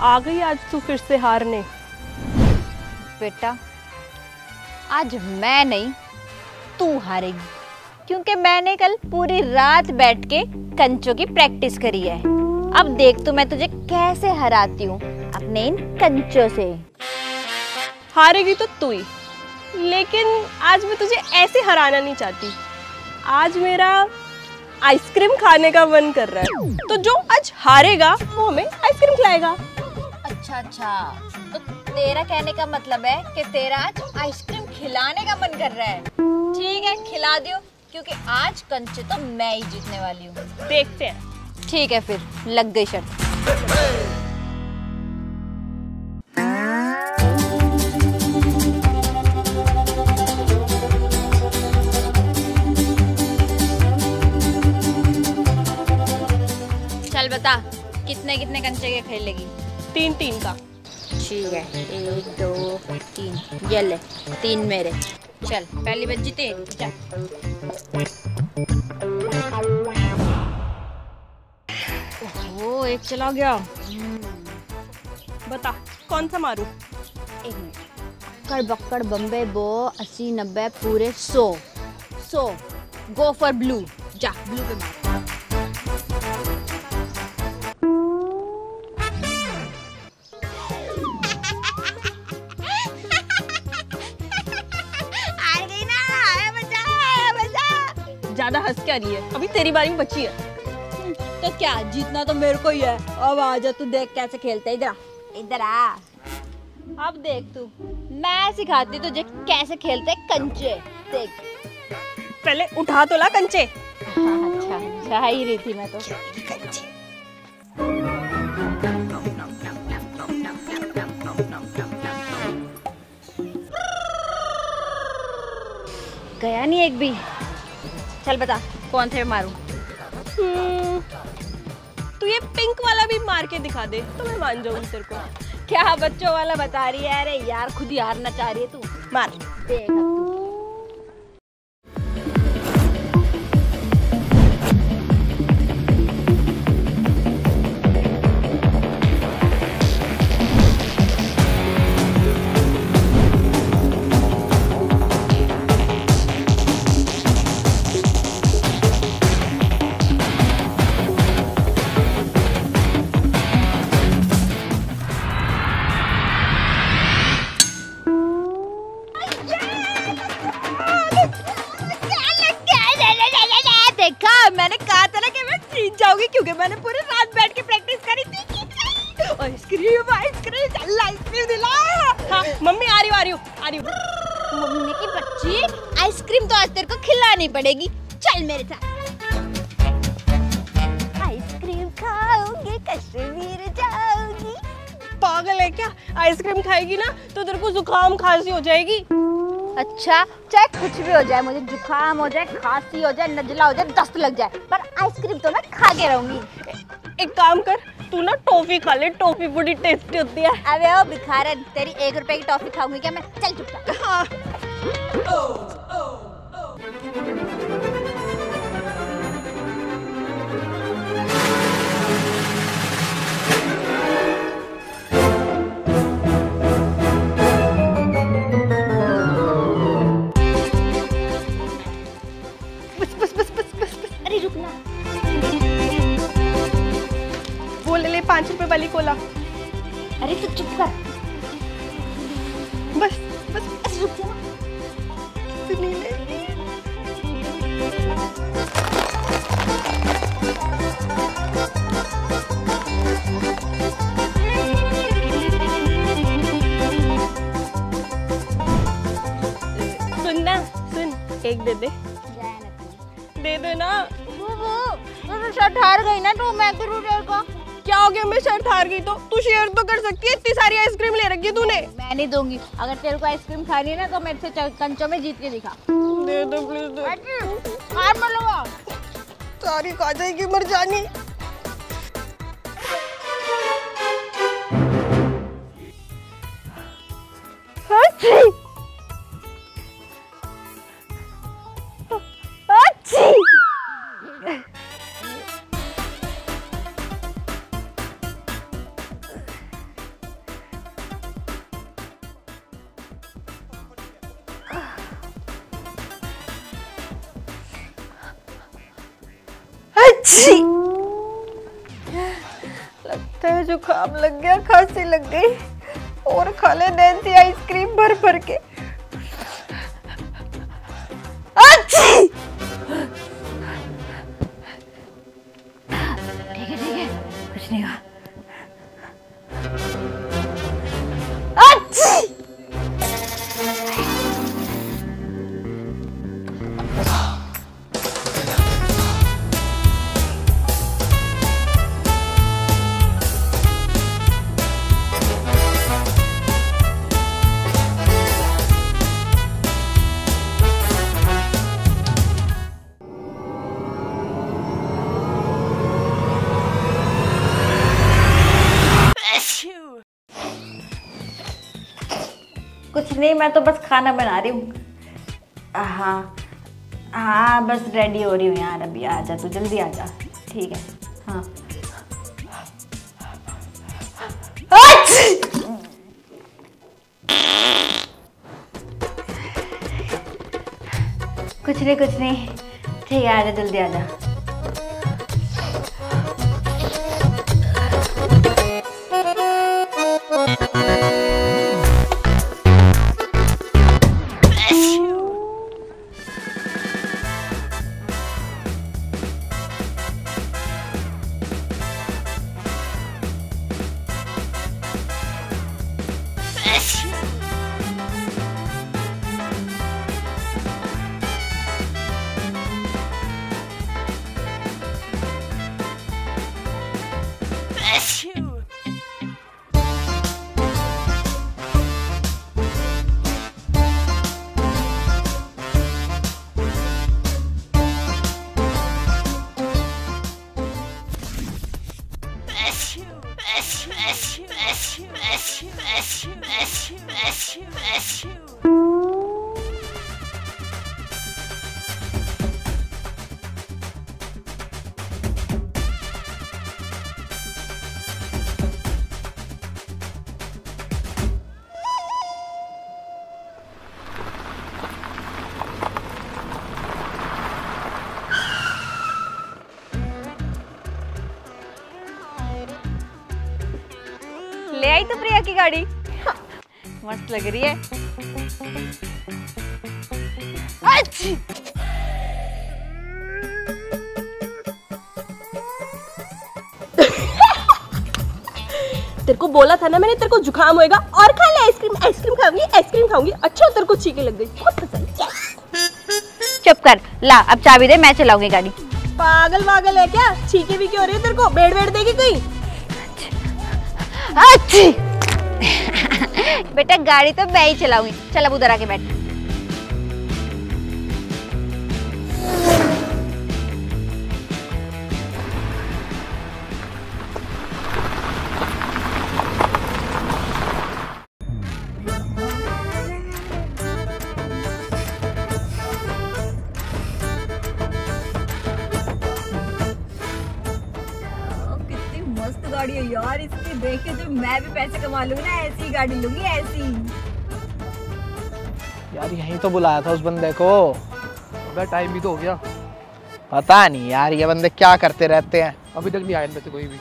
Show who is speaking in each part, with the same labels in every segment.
Speaker 1: आ गई आज तू फिर से हारने।
Speaker 2: बेटा आज मैं नहीं तू हारेगी क्योंकि मैंने कल पूरी रात बैठ के कंचों की प्रैक्टिस करी है। अब देख तू मैं तुझे कैसे हराती हूँ अपने इन कंचों से।
Speaker 1: हारेगी तो तू ही लेकिन आज मैं तुझे ऐसे हराना नहीं चाहती। आज मेरा आइसक्रीम खाने का मन कर रहा है तो जो आज हारेगा वो हमें आइसक्रीम खिलाएगा।
Speaker 2: अच्छा अच्छा। तो तेरा कहने का मतलब है कि तेरा आज आइसक्रीम खिलाने का मन कर रहा है। ठीक है खिला दियो क्योंकि आज कंचे तो मैं ही जीतने वाली हूँ।
Speaker 1: देखते हैं।
Speaker 2: ठीक है फिर लग गई शर्त। चल बता कितने कितने कंचे के खेलेगी
Speaker 1: तीन तीन का।
Speaker 2: ठीक है एक दो तीन। ये ले तीन मेरे। चल पहली बच्ची तेरी चल। ओहो एक चला गया।
Speaker 1: बता कौन सा मारूं?
Speaker 2: एक मिनट। कर बक्कड़ बम्बे बो अस्सी नब्बे पूरे सौ। सौ। गो फॉर ब्लू जा ब्लू पे मार।
Speaker 1: क्या रही है? अभी तेरी बारी में बची है।
Speaker 2: तो क्या जीतना तो मेरे को ही है। अब आ जा तू देख कैसे खेलते इधर इधर आ। अब देख तू। मैं सिखाती तुझे कैसे खेलते कंचे। देख।
Speaker 1: पहले उठा तो ला कंचे।
Speaker 2: अच्छा जा ही रही थी मैं तो। गया नहीं एक भी। चल बता। कौन थे मारू?
Speaker 1: हम्म, तू ये पिंक वाला भी मार के दिखा दे तो मैं मान जाऊँगी तेरे को।
Speaker 2: क्या बच्चों वाला बता रही है? अरे यार खुद ही हारना चाह रही है तू।
Speaker 1: मार
Speaker 2: देखा। आज तेरे को खिलानी पड़ेगी। चल मेरे साथ। आइसक्रीम खाऊँगी कश्मीर जाऊँगी।
Speaker 1: पागल है क्या? आइसक्रीम खाएगी ना तो तेरे को जुकाम खांसी हो जाएगी।
Speaker 2: अच्छा चाहे कुछ भी हो जाए मुझे जुकाम हो जाए खांसी हो जाए नजला हो जाए दस्त लग जाए पर आइसक्रीम तो मैं खा के रहूँगी।
Speaker 1: एक काम कर तू ना टॉफी खा ले टॉफी बड़ी टेस्टी होती है।
Speaker 2: अबे ओ भिखारन तेरी एक रुपए की टॉफी खाऊँगी क्या मैं? चल चुपचाप।
Speaker 1: हाँ। बस दे देना।
Speaker 2: वो वो वो शर्ट हार गई ना तो मैं करूँ तेरे को?
Speaker 1: क्या हो गया? मैं शर्ट हार गई तो? तू शेयर तो कर सकती है इतनी सारी आइसक्रीम ले रखी है तूने।
Speaker 2: मैं नहीं दूँगी। अगर तेरे को आइसक्रीम खानी है ना तो मेरे से कंचो में जीत के दिखा।
Speaker 1: दे दो प्लीज़ दे। सारी खा जाएगी मर जानी।
Speaker 2: लगता है जुकाम लग गया, खांसी लग गई। और खा ले आइसक्रीम भर भर के। नहीं, मैं तो बस खाना बना रही हूँ। हाँ हाँ बस रेडी हो रही हूँ यार, अभी आ जा तू, जल्दी आ जा। ठीक है हाँ। कुछ नहीं कुछ नहीं। ठीक है, आ जा, जल्दी आ जा। ले की गाड़ी मस्त लग रही है। अच्छी!
Speaker 1: तेरे को बोला था ना मैंने तेरे को जुकाम होएगा और खा ले आइसक्रीम आइसक्रीम खाऊँगी आइसक्रीम खाऊँगी। अच्छा तेरे को चीखे लग गई बहुत पसंद
Speaker 2: चुप कर ला अब चाबी दे मैं चलाऊँगी गाड़ी।
Speaker 1: पागल वागल है क्या? छीके भी क्यों हो रही है तेरे को? बेड बेड़ देगी कोई?
Speaker 2: अच्छी! बेटा, गाड़ी तो मैं ही चलाऊँगी। चल अब उधर आके बैठ।
Speaker 3: गाड़ी है यार, इसकी देख के जो मैं भी पैसे कमा लूँगी गाड़ी लूँगी ऐसी।
Speaker 4: यार यही तो बुलाया था उस बंदे को।
Speaker 5: अबे टाइम भी तो हो गया।
Speaker 4: पता नहीं यार ये बंदे क्या करते रहते हैं।
Speaker 5: अभी तक नहीं आया इनमें से कोई भी।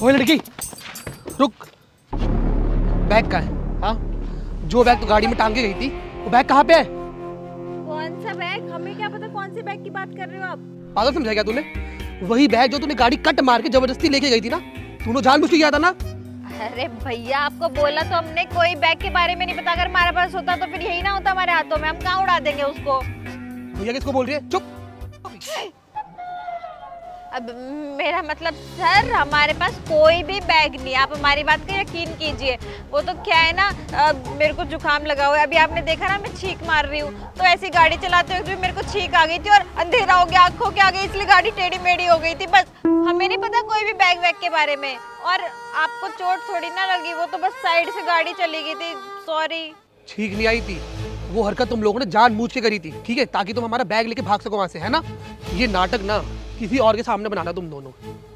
Speaker 5: कोई लड़की रुक। बैग का है? हाँ? जो बैग तो गाड़ी में टांग के गई थी वो बैग कहाँ पे है?
Speaker 3: कौन सा बैग? हमें क्या पता कौन से बैग की बात कर रहे हो आप?
Speaker 5: पागल समझा क्या तूने? वही बैग जो तूने गाड़ी कट मार के ज़बरदस्ती लेके गई थी ना? तूने जानबूझ के किया था ना?
Speaker 2: अरे भैया आपको बोला तो हमने कोई बैग के बारे में नहीं पता। अगर हमारे पास होता तो फिर यही ना होता हमारे हाथों में। हम कहाँ उड़ा देंगे उसको?
Speaker 5: भैया किसको बोल रही है? चुप।
Speaker 2: अब मेरा मतलब सर हमारे पास कोई भी बैग नहीं आप हमारी बात का यकीन कीजिए। वो तो क्या है ना अ, मेरे को जुकाम लगा हुआ है। अभी आपने देखा ना मैं छींक मार रही हूँ। तो ऐसी गाड़ी चलाते हुए भी मेरे को छींक आ गई थी और अंधेरा हो गया आँखों के आगे इसलिए गाड़ी टेढ़ी मेढ़ी हो गई थी। बस हमें नहीं पता कोई भी बैग वैग के बारे में। और आपको चोट थोड़ी ना लगी वो तो बस साइड से गाड़ी चली गई थी। सॉरी
Speaker 5: ठीक नहीं आई थी। वो हरकत तुम लोगों ने जानबूझ के करी थी ठीक है? ताकि तुम हमारा बैग लेके भाग सको वहाँ से है ना? ये नाटक ना किसी और के सामने बनाना तुम दोनों।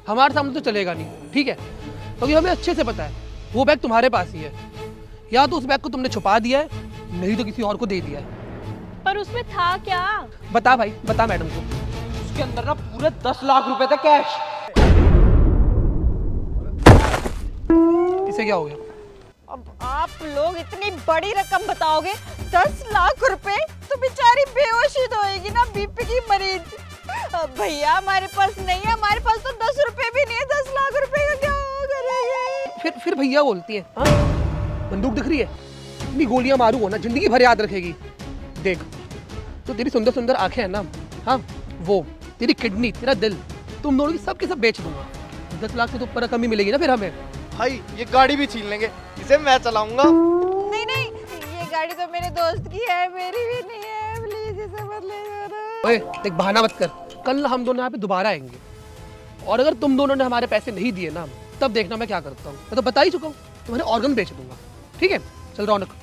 Speaker 5: हमारे सामने तो चलेगा नहीं ठीक है? क्योंकि तो हमें अच्छे से पता है वो बैग तुम्हारे पास ही है। या तो उस बैग को तुमने छुपा दिया है नहीं तो किसी और को दे दिया है।
Speaker 1: पर उसमें था क्या?
Speaker 5: बता भाई बता मैडम को।
Speaker 4: उसके अंदर ना पूरे दस लाख रुपए थे कैश।
Speaker 5: इसे क्या हो गया?
Speaker 2: अब आप लोग इतनी बड़ी रकम बताओगे दस लाख रुपए तो बेचारी बेहोशी तो होएगी ना बीपी की मरीज़। भैया हमारे पास नहीं है हमारे पास तो दस रुपए भी नहीं है दस लाख रुपए का क्या करेंगे
Speaker 5: फिर फिर भैया बोलती है हाँ? बंदूक दिख रही है? इतनी गोलियाँ मारूँगा ना ज़िंदगी भर याद रखेगी। देख तो तेरी सुंदर सुंदर आँखें हैं ना हाँ वो तेरी किडनी तेरा दिल तुम दोनों की सब के सब बेच दूँगा। दस लाख से तो ऊपर कमी मिलेगी ना फिर हमें।
Speaker 6: भाई ये गाड़ी भी छीन लेंगे इसे मैं चलाऊँगा।
Speaker 2: गाड़ी तो मेरे दोस्त की है मेरी भी नहीं है। प्लीज़ इसे मत ले जाना।
Speaker 5: ओए देख बहाना मत कर। कल हम दोनों यहाँ पे दोबारा आएँगे। और अगर तुम दोनों ने हमारे पैसे नहीं दिए ना तब देखना मैं क्या करता हूँ। मैं तो बता ही चुका हूँ तुम्हारे ऑर्गन बेच दूँगा। ठीक है? चल रौनक।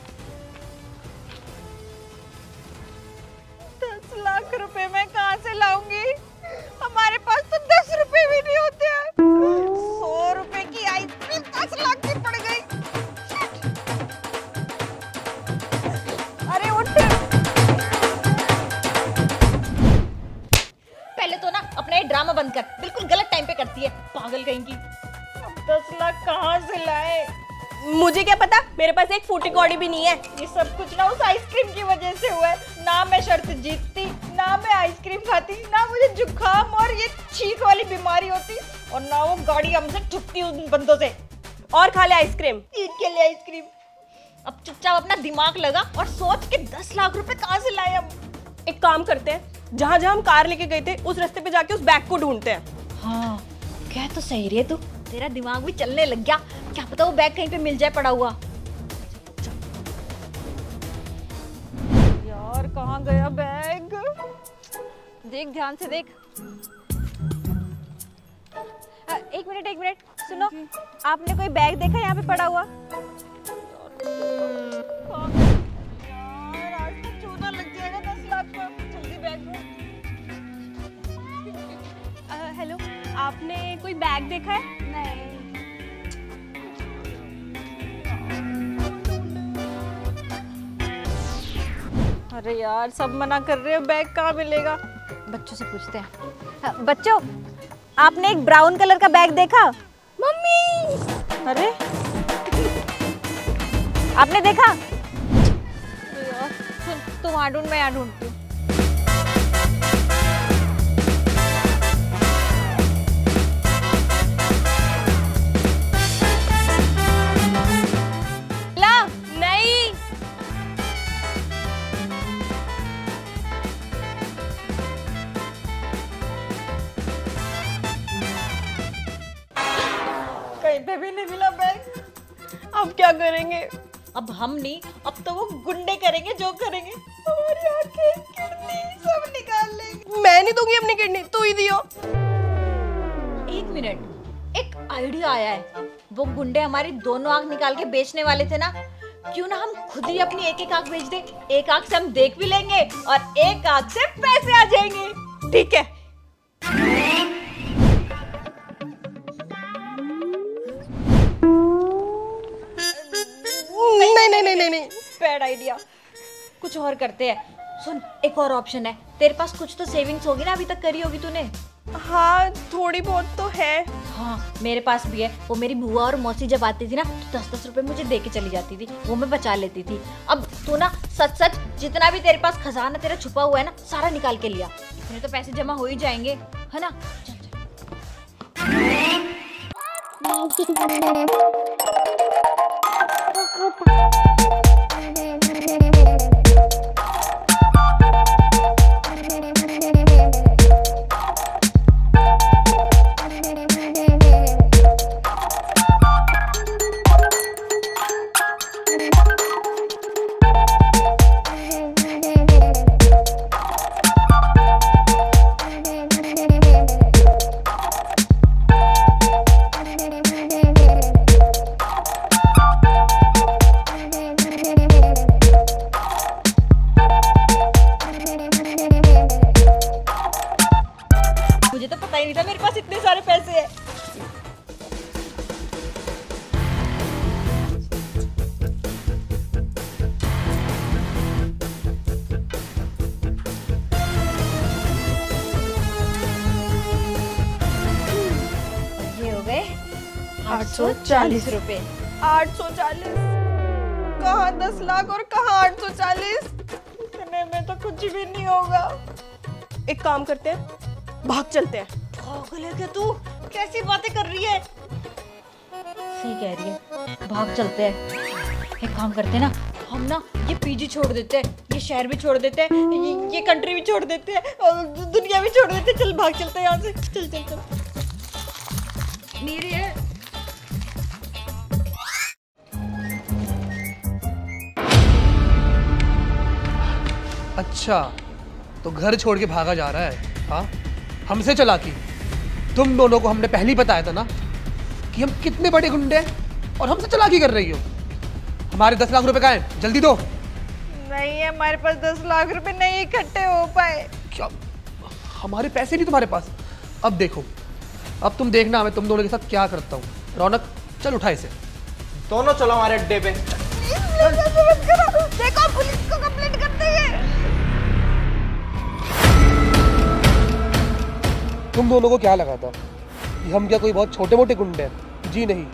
Speaker 2: दस लाख रुपए मैं कहाँ से लाऊँगी? हमारे पास तो दस रुपए भी नहीं होते हैं।
Speaker 7: अपना ये ड्रामा बंद कर। बिल्कुल गलत टाइम पे करती है। पागल कहीं की
Speaker 2: दस लाख कहाँ से लाए?
Speaker 1: मुझे क्या पता? मेरे पास एक फूटी कौड़ी भी नहीं है।
Speaker 2: ये सब कुछ ना उस आइसक्रीम की वजह से हुआ है। ना मैं शर्त जीतती ना मैं आइसक्रीम खाती ना मुझे जुकाम और ये छींक वाली बीमारी होती और ना वो गाड़ी हमसे ठुकती उन बंदों से।
Speaker 1: और खा ले आइसक्रीम
Speaker 2: ईद के लिए आइसक्रीम
Speaker 7: अब चुपचाप अपना दिमाग लगा और सोच के दस लाख रुपए कहाँ से लाए हम?
Speaker 1: एक काम करते हैं। जहाँ जहाँ हम कार लेके गए थे उस रास्ते पे जाके उस बैग को ढूंढते हैं।
Speaker 7: हाँ क्या तो सही रही है तू? तेरा दिमाग भी चलने लग गया। क्या पता वो बैग कहीं पे मिल जाए पड़ा हुआ।
Speaker 2: यार कहाँ गया बैग? देख ध्यान से देख। एक मिनट एक मिनट सुनो। आपने कोई बैग देखा यहाँ पे पड़ा हुआ?
Speaker 1: आपने कोई बैग देखा है?
Speaker 2: नहीं। अरे यार सब मना कर रहे हो बैग कहाँ मिलेगा? बच्चों से पूछते हैं। बच्चों आपने एक ब्राउन कलर का बैग देखा? मम्मी! अरे आपने देखा? अरे यार, सुन तुम वहाँ ढूंढ मैं यहाँ ढूंढती हूँ।
Speaker 1: क्या करेंगे।
Speaker 7: अब हम नहीं, अब तो वो गुंडे करेंगे, जो करेंगे।
Speaker 2: हमारी आँखें किडनी सब निकाल लेंगे।
Speaker 1: मैं नहीं दूँगी अपनी किडनी, तू ही दियो।
Speaker 7: एक मिनट, एक आइडिया आया है। वो गुंडे हमारी दोनों आँख निकाल के बेचने वाले थे ना? क्यों ना हम खुद ही अपनी एक एक आँख बेच दे? एक आँख से हम देख भी लेंगे और एक आँख से पैसे आ जाएँगे।
Speaker 1: ठीक है। नहीं नहीं नहीं नहीं नहीं।
Speaker 2: बैड आइडिया
Speaker 7: कुछ और करते हैं। सुन एक और ऑप्शन है। तेरे पास कुछ तो सेविंग्स होगी ना अभी तक करी होगी तूने?
Speaker 1: हाँ थोड़ी बहुत तो है।
Speaker 7: हाँ मेरे पास भी है। वो मेरी बुआ और मौसी जब आती थी ना तो दस दस रुपए मुझे दे के चली जाती थी। वो मैं बचा लेती थी। अब तू ना सच सच जितना भी तेरे पास खजाना तेरा छुपा हुआ है ना सारा निकाल के लिया। इतने तो पैसे जमा हो ही जाएँगे है ना? चल चल। Opa. आठ सौ चालीस रुपए।
Speaker 1: आठ सौ चालीस। कहाँ दस लाख और कहाँ आठ सौ चालीस? इतने में तो कुछ भी नहीं होगा। एक काम करते हैं भाग चलते हैं।
Speaker 7: पागल है क्या तू? कैसी बातें कर रही है? सही कह रही है। भाग चलते हैं। एक काम करते हैं ना हम ना ये पीजी छोड़ देते हैं ये शहर भी छोड़ देते हैं ये, ये कंट्री भी छोड़ देते हैं और दुनिया भी छोड़ देते हैं। चल भाग चलते हैं यहाँ से। चल चल चल। मेरी है।
Speaker 5: अच्छा तो घर छोड़ के भागा जा रहा है। हाँ? हमसे चला की। तुम दोनों को हमने पहले ही बताया था ना कि हम कितने बड़े गुंडे हैं और हमसे चलाकी कर रही हो। हमारे दस लाख रुपए का है जल्दी दो।
Speaker 1: नहीं है हमारे पास दस लाख रुपए नहीं इकट्ठे हो पाए।
Speaker 5: क्या? हमारे पैसे नहीं तुम्हारे पास। अब देखो अब तुम देखना मैं तुम दोनों के साथ क्या करता हूँ। रौनक चल उठा इसे।
Speaker 6: दोनों चलो हमारे अड्डे पे।
Speaker 5: तुम दोनों को क्या लगा था? कि हम क्या कोई बहुत छोटे मोटे गुंडे हैं? जी नहीं।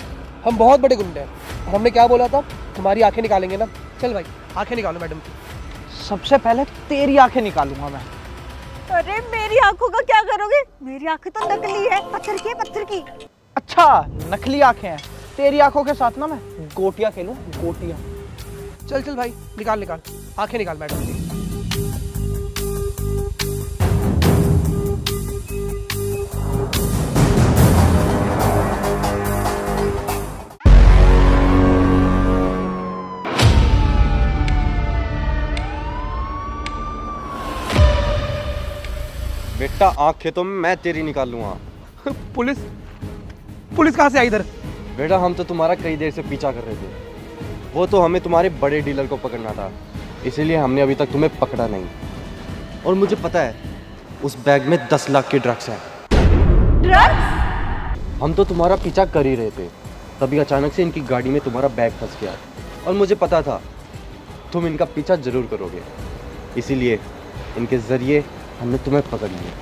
Speaker 5: हम बहुत बड़े गुंडे हैं। और हमने क्या बोला था? तुम्हारी आँखें निकालेंगे ना? चल भाई आँखें निकालो मैडम की।
Speaker 4: सबसे पहले तेरी आँखें निकालूँगा मैं।
Speaker 1: अरे मेरी आँखों का क्या करोगे? मेरी आँखें तो नकली है। पत्थर की पत्थर की।
Speaker 4: अच्छा नकली आँखें हैं। तेरी आँखों के साथ ना मैं गोटियाँ खेलूं गोटियाँ।
Speaker 5: चल चल भाई निकाल निकाल। आँखें निकाल मैडम। की
Speaker 6: बेटा आँखें तो मैं तेरी निकाल लूँगा।
Speaker 5: पुलिस? पुलिस कहाँ से आई इधर?
Speaker 6: बेटा हम तो तुम्हारा कई देर से पीछा कर रहे थे। वो तो हमें तुम्हारे बड़े डीलर को पकड़ना था। इसीलिए हमने अभी तक तुम्हें पकड़ा नहीं। और मुझे पता है उस बैग में दस लाख के ड्रग्स हैं। ड्रग्स? हम तो तुम्हारा पीछा कर ही रहे थे। तभी अचानक से इनकी गाड़ी में तुम्हारा बैग फंस गया। और मुझे पता था तुम इनका पीछा ज़रूर करोगे। इसीलिए इनके ज़रिए हमने तुम्हें पकड़ लिया।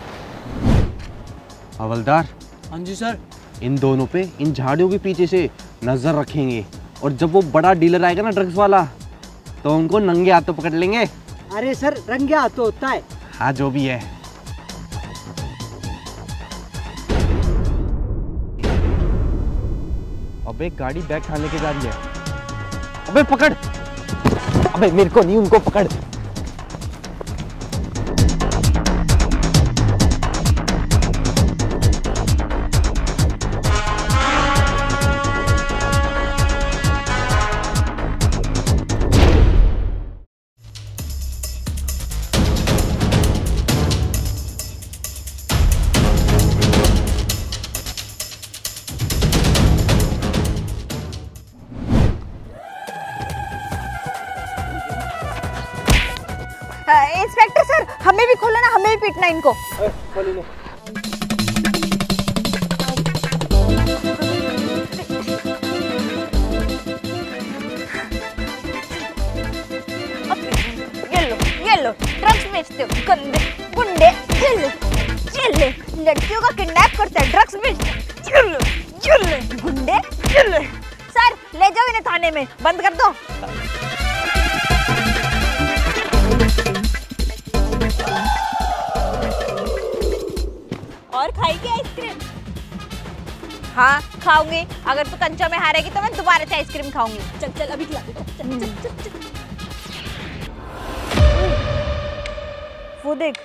Speaker 6: हवलदार
Speaker 8: हाँ जी सर।
Speaker 6: इन दोनों पे इन झाड़ियों के पीछे से नज़र रखेंगे। और जब वो बड़ा डीलर आएगा ना ड्रग्स वाला तो उनको नंगे हाथों पकड़ लेंगे।
Speaker 8: अरे सर रंगे हाथ होता है।
Speaker 6: हाँ जो भी है। अबे गाड़ी बैग खाने के जा रही है। अबे पकड़। अबे मेरे को नहीं उनको पकड़।
Speaker 2: भी पीटना इनको लो। ड्रग्स बेचते हो गंदे गुंडे लड़कियों का किडनैप करते हैं ड्रग्स बेचते हैं गुंडे सर ले जाओ इन्हें थाने में बंद कर दो। हाँ खाऊँगी। अगर तू कंचा में हारेगी तो मैं दोबारा से आइसक्रीम खाऊँगी। चल चल अभी खिला वो देख